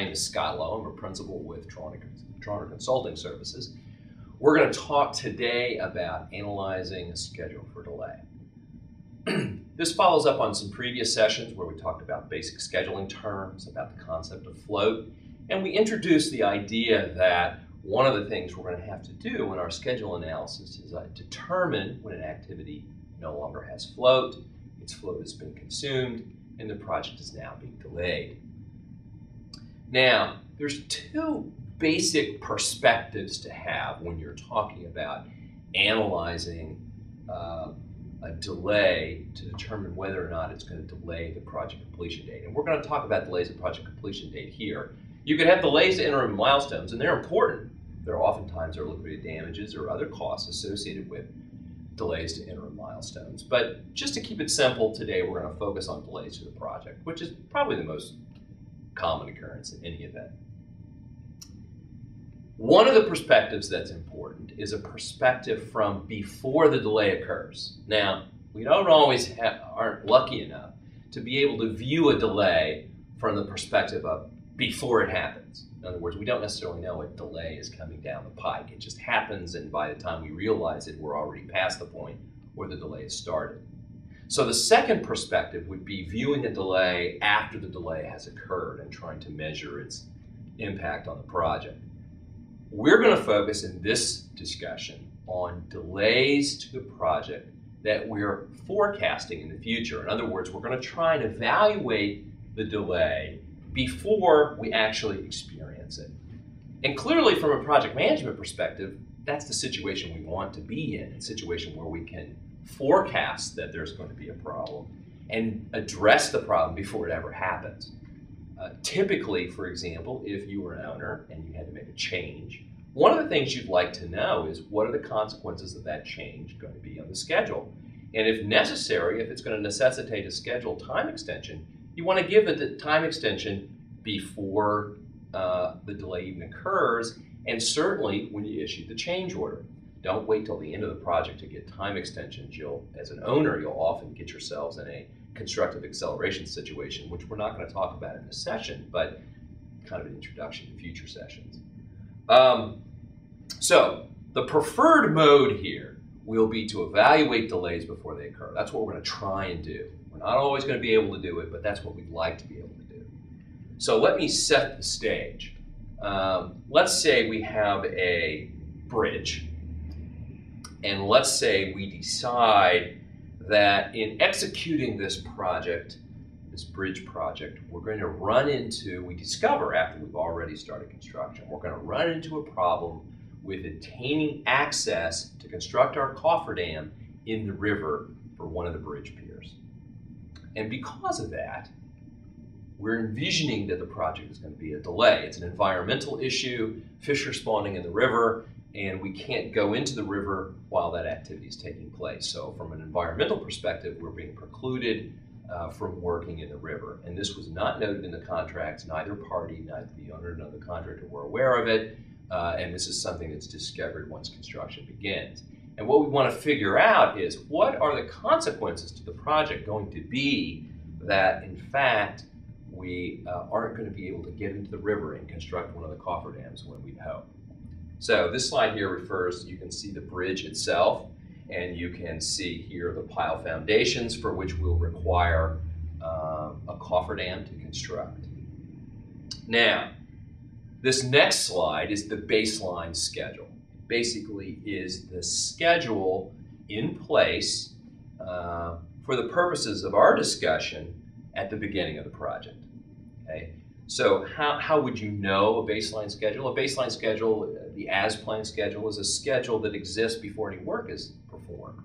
Name is Scott Lowe. I'm a principal with Trauner Consulting Services. We're going to talk today about analyzing a schedule for delay. this follows up on some previous sessions where we talked about basic scheduling terms, about the concept of float, and we introduced the idea that one of the things we're going to have to do in our schedule analysis is uh, determine when an activity no longer has float, its float has been consumed, and the project is now being delayed. Now, there's two basic perspectives to have when you're talking about analyzing uh, a delay to determine whether or not it's going to delay the project completion date. And we're going to talk about delays of project completion date here. You could have delays to interim milestones, and they're important. There oftentimes are liquidated damages or other costs associated with delays to interim milestones. But just to keep it simple today, we're going to focus on delays to the project, which is probably the most common occurrence in any event. One of the perspectives that's important is a perspective from before the delay occurs. Now, we don't always have, aren't lucky enough to be able to view a delay from the perspective of before it happens. In other words, we don't necessarily know a delay is coming down the pike. It just happens, and by the time we realize it, we're already past the point where the delay has started. So the second perspective would be viewing a delay after the delay has occurred and trying to measure its impact on the project. We're going to focus in this discussion on delays to the project that we're forecasting in the future. In other words, we're going to try and evaluate the delay before we actually experience it. And clearly, from a project management perspective, that's the situation we want to be in, a situation where we can forecast that there's going to be a problem and address the problem before it ever happens. Uh, typically, for example, if you were an owner and you had to make a change, one of the things you'd like to know is what are the consequences of that change going to be on the schedule? And if necessary, if it's going to necessitate a scheduled time extension, you want to give it the time extension before uh, the delay even occurs, and certainly when you issue the change order. Don't wait till the end of the project to get time extensions. You'll, as an owner, you'll often get yourselves in a constructive acceleration situation, which we're not going to talk about in this session, but kind of an introduction to future sessions. Um, so the preferred mode here will be to evaluate delays before they occur. That's what we're going to try and do. We're not always going to be able to do it, but that's what we'd like to be able to do. So let me set the stage. Um, let's say we have a bridge, and let's say we decide that in executing this project, this bridge project, we're going to run into, we discover after we've already started construction, we're going to run into a problem with obtaining access to construct our cofferdam in the river for one of the bridge piers. And because of that, we're envisioning that the project is going to be a delay. It's an environmental issue, fish are spawning in the river, and we can't go into the river while that activity is taking place. So, from an environmental perspective, we're being precluded uh, from working in the river. And this was not noted in the contracts. Neither party, neither the owner nor the contractor were aware of it. Uh, and this is something that's discovered once construction begins. And what we want to figure out is what are the consequences to the project going to be that, in fact, we uh, aren't going to be able to get into the river and construct one of the cofferdams when we'd hope. So this slide here refers, you can see the bridge itself, and you can see here the pile foundations for which we'll require uh, a cofferdam to construct. Now, this next slide is the baseline schedule. Basically is the schedule in place uh, for the purposes of our discussion at the beginning of the project. Okay? So how, how would you know a baseline schedule? A baseline schedule, the as-planned schedule, is a schedule that exists before any work is performed.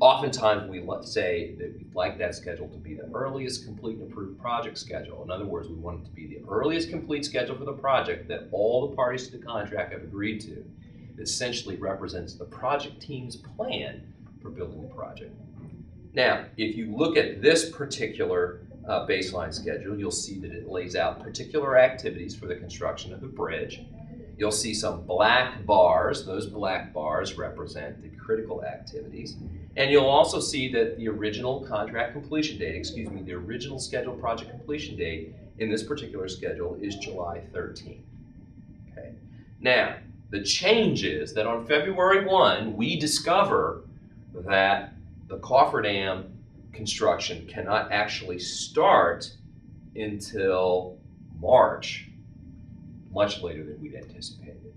Oftentimes we say that we'd like that schedule to be the earliest complete and approved project schedule. In other words, we want it to be the earliest complete schedule for the project that all the parties to the contract have agreed to. It essentially represents the project team's plan for building the project. Now, if you look at this particular uh, baseline schedule, you'll see that it lays out particular activities for the construction of the bridge. you'll see some black bars. Those black bars represent the critical activities. And you'll also see that the original contract completion date, excuse me, the original scheduled project completion date in this particular schedule is July 13th. Okay. Now, the change is that on February 1, we discover that the cofferdam construction cannot actually start until March, much later than we'd anticipated.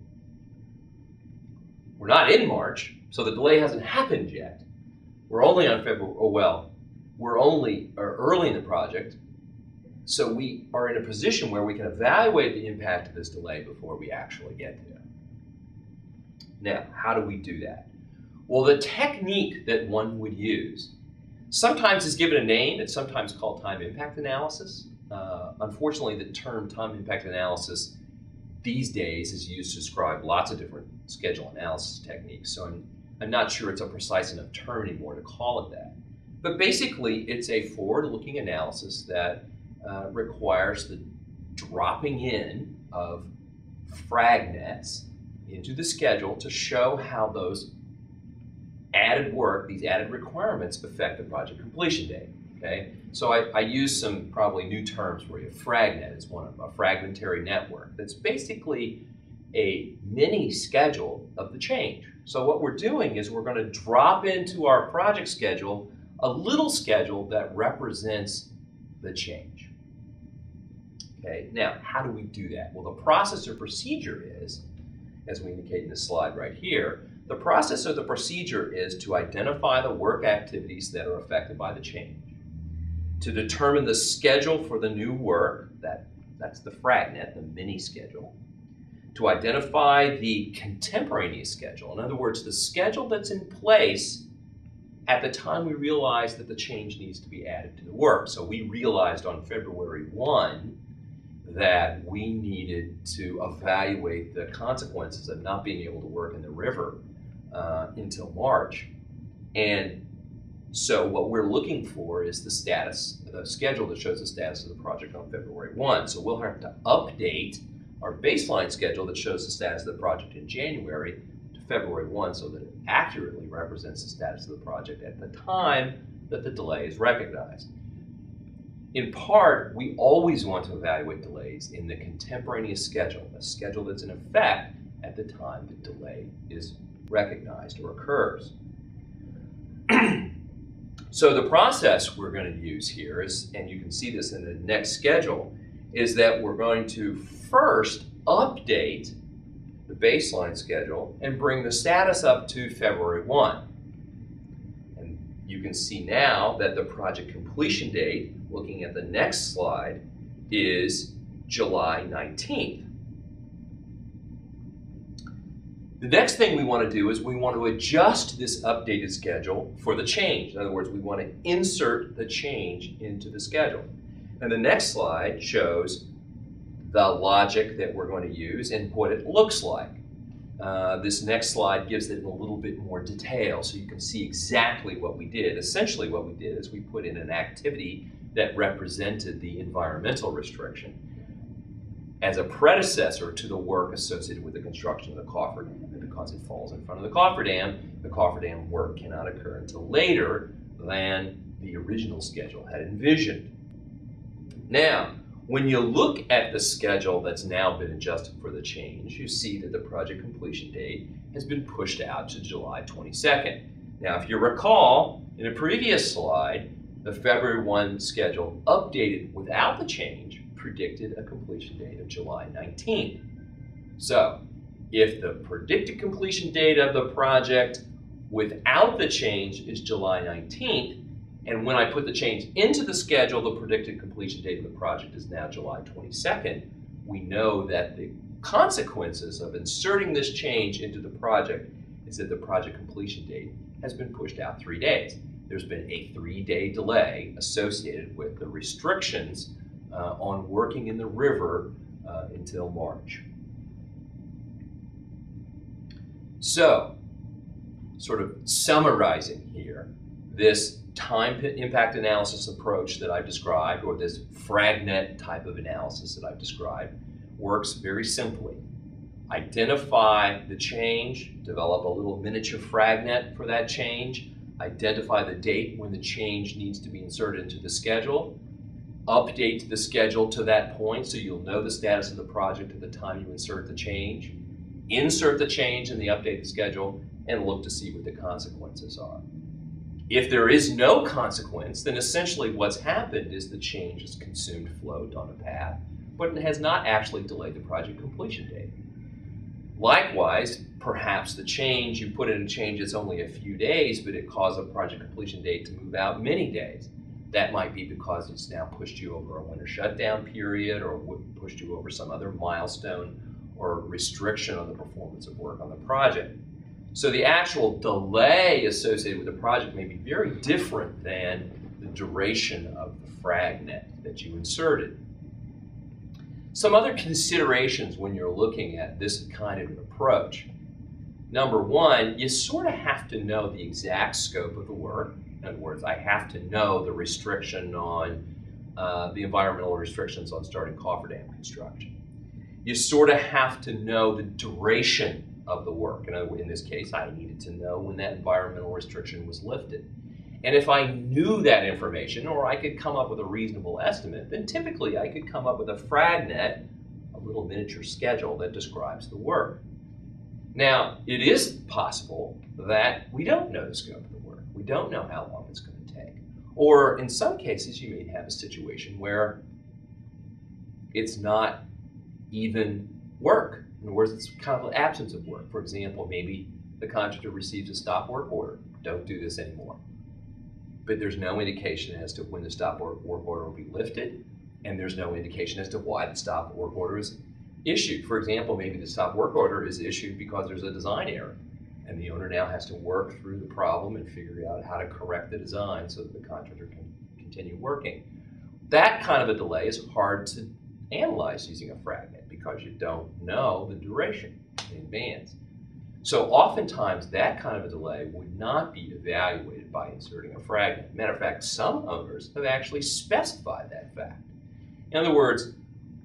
We're not in March, so the delay hasn't happened yet. We're only on February, oh well, we're only early in the project, so we are in a position where we can evaluate the impact of this delay before we actually get there. Now, how do we do that? Well, the technique that one would use sometimes is given a name. It's sometimes called time impact analysis. Uh, unfortunately, the term time impact analysis these days is used to describe lots of different schedule analysis techniques. So I'm, I'm not sure it's a precise enough term anymore to call it that. But basically, it's a forward looking analysis that uh, requires the dropping in of fragnets into the schedule to show how those added work, these added requirements affect the project completion date. Okay, so I, I use some probably new terms for you. Fragnet is one of them, a fragmentary network that's basically a mini schedule of the change. So what we're doing is we're going to drop into our project schedule a little schedule that represents the change. Okay, now how do we do that? Well, the process or procedure is, as we indicate in this slide right here, the process or the procedure is to identify the work activities that are affected by the change, to determine the schedule for the new work, that, that's the fragnet, the mini schedule, to identify the contemporaneous schedule, in other words, the schedule that's in place at the time we realized that the change needs to be added to the work. So we realized on February 1 that we needed to evaluate the consequences of not being able to work in the river uh, until March. And so what we're looking for is the status, the schedule that shows the status of the project on February 1. So we'll have to update our baseline schedule that shows the status of the project in January to February 1 so that it accurately represents the status of the project at the time that the delay is recognized. In part, we always want to evaluate delays in the contemporaneous schedule, a schedule that's in effect at the time the delay is recognized or occurs. so the process we're going to use here is, and you can see this in the next schedule, is that we're going to first update the baseline schedule and bring the status up to February 1. And you can see now that the project completion date, looking at the next slide, is July 19th. The next thing we want to do is we want to adjust this updated schedule for the change. In other words, we want to insert the change into the schedule. And the next slide shows the logic that we're going to use and what it looks like. Uh, this next slide gives it in a little bit more detail so you can see exactly what we did. Essentially what we did is we put in an activity that represented the environmental restriction as a predecessor to the work associated with the construction of the cofferdam because it falls in front of the cofferdam, the cofferdam work cannot occur until later than the original schedule had envisioned. Now, when you look at the schedule that's now been adjusted for the change, you see that the project completion date has been pushed out to July 22nd. Now, if you recall, in a previous slide, the February 1 schedule updated without the change predicted a completion date of July 19th. So, if the predicted completion date of the project without the change is July 19th, and when I put the change into the schedule, the predicted completion date of the project is now July 22nd, we know that the consequences of inserting this change into the project is that the project completion date has been pushed out three days. There's been a three-day delay associated with the restrictions uh, on working in the river uh, until March. So, sort of summarizing here, this time impact analysis approach that I've described, or this fragnet type of analysis that I've described, works very simply. identify the change, develop a little miniature fragnet for that change, identify the date when the change needs to be inserted into the schedule, update the schedule to that point so you'll know the status of the project at the time you insert the change, insert the change in the updated schedule, and look to see what the consequences are. If there is no consequence, then essentially what's happened is the change has consumed float on a path, but it has not actually delayed the project completion date. Likewise, perhaps the change, you put in a change that's only a few days, but it caused a project completion date to move out many days. That might be because it's now pushed you over a winter shutdown period or pushed you over some other milestone or restriction on the performance of work on the project. So the actual delay associated with the project may be very different than the duration of the fragnet that you inserted. Some other considerations when you're looking at this kind of an approach. Number one, you sort of have to know the exact scope of the work. In other words, I have to know the restriction on uh, the environmental restrictions on starting cofferdam construction. You sort of have to know the duration of the work. And in this case, I needed to know when that environmental restriction was lifted. And if I knew that information, or I could come up with a reasonable estimate, then typically I could come up with a fragnet, a little miniature schedule that describes the work. Now, it is possible that we don't know the scope of the work. We don't know how long it's going to take. Or in some cases, you may have a situation where it's not even work. In other words, it's kind of an absence of work. For example, maybe the contractor receives a stop work order. Don't do this anymore but there's no indication as to when the stop work, order will be lifted, and there's no indication as to why the stop work order is issued. For example, maybe the stop work order is issued because there's a design error, and the owner now has to work through the problem and figure out how to correct the design so that the contractor can continue working. That kind of a delay is hard to analyze using a fragnet because you don't know the duration in advance. So oftentimes that kind of a delay would not be evaluated by inserting a fragnet. Matter of fact, some owners have actually specified that fact. In other words,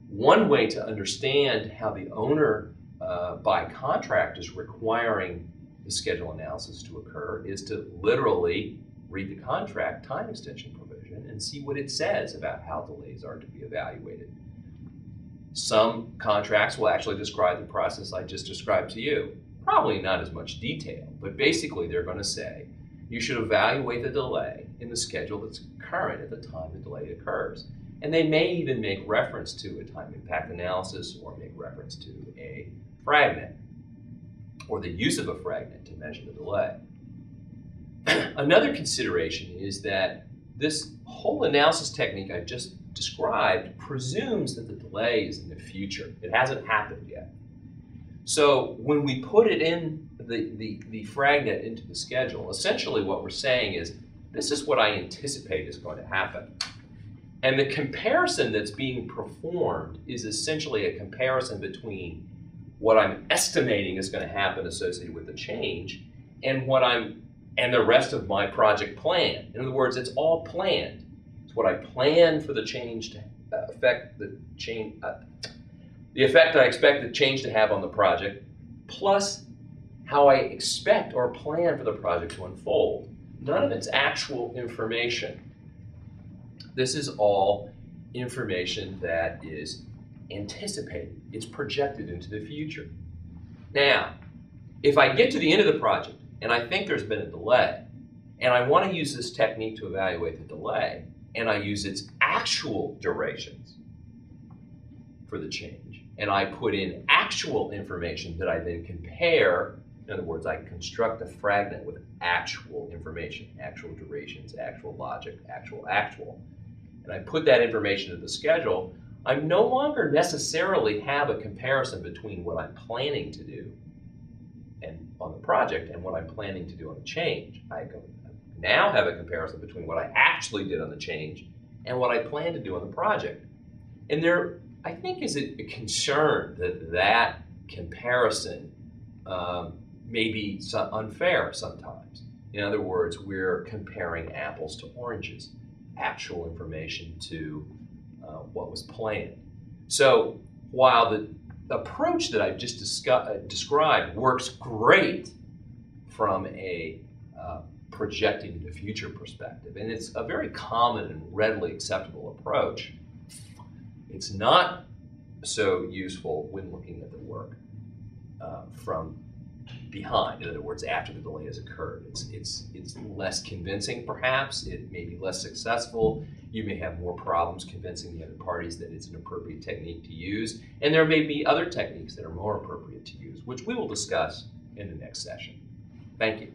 one way to understand how the owner uh, by contract is requiring the schedule analysis to occur is to literally read the contract time extension provision and see what it says about how delays are to be evaluated. Some contracts will actually describe the process I just described to you probably not as much detail, but basically they're going to say you should evaluate the delay in the schedule that's current at the time the delay occurs. And they may even make reference to a time impact analysis or make reference to a fragnet or the use of a fragnet to measure the delay. Another consideration is that this whole analysis technique I just described presumes that the delay is in the future. It hasn't happened yet. So when we put it in the, the, the fragnet into the schedule, essentially what we're saying is, this is what I anticipate is going to happen. And the comparison that's being performed is essentially a comparison between what I'm estimating is going to happen associated with the change and what I'm and the rest of my project plan. In other words, it's all planned. What I plan for the change to affect the change, uh, the effect I expect the change to have on the project, plus how I expect or plan for the project to unfold. None of it's actual information. This is all information that is anticipated. It's projected into the future. Now, if I get to the end of the project and I think there's been a delay, and I want to use this technique to evaluate the delay, and I use its actual durations for the change, and I put in actual information that I then compare. In other words, I construct a fragnet with actual information, actual durations, actual logic, actual actual. And I put that information in the schedule. I no longer necessarily have a comparison between what I'm planning to do and on the project and what I'm planning to do on the change. I now have a comparison between what I actually did on the change and what I plan to do on the project. And there I think is a, concern that that comparison um, may be unfair sometimes. In other words, we're comparing apples to oranges, actual information to uh, what was planned. So while the approach that I've just discuss, uh, described works great from a uh, projecting the future perspective, and it's a very common and readily acceptable approach. It's not so useful when looking at the work uh, from behind. In other words, after the delay has occurred, it's it's it's less convincing. Perhaps it may be less successful. You may have more problems convincing the other parties that it's an appropriate technique to use, and there may be other techniques that are more appropriate to use, which we will discuss in the next session. Thank you.